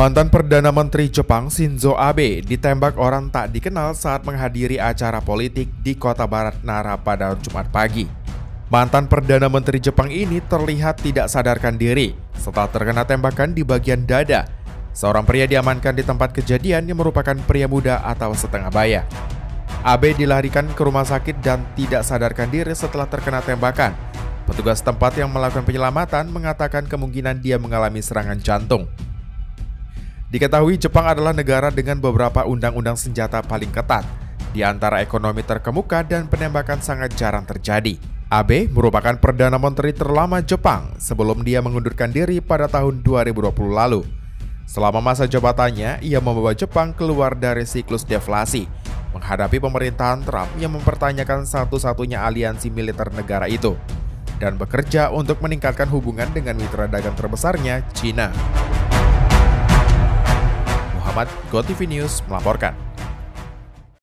Mantan Perdana Menteri Jepang Shinzo Abe ditembak orang tak dikenal saat menghadiri acara politik di kota barat Nara pada Jumat pagi. Mantan Perdana Menteri Jepang ini terlihat tidak sadarkan diri setelah terkena tembakan di bagian dada. Seorang pria diamankan di tempat kejadian yang merupakan pria muda atau setengah baya. Abe dilarikan ke rumah sakit dan tidak sadarkan diri setelah terkena tembakan. Petugas tempat yang melakukan penyelamatan mengatakan kemungkinan dia mengalami serangan jantung. Diketahui Jepang adalah negara dengan beberapa undang-undang senjata paling ketat. Di antara ekonomi terkemuka dan penembakan sangat jarang terjadi. Abe merupakan Perdana Menteri terlama Jepang sebelum dia mengundurkan diri pada tahun 2020 lalu. Selama masa jabatannya, ia membawa Jepang keluar dari siklus deflasi, menghadapi pemerintahan Trump yang mempertanyakan satu-satunya aliansi militer negara itu, dan bekerja untuk meningkatkan hubungan dengan mitra dagang terbesarnya, China. Muhammad GoTV News melaporkan.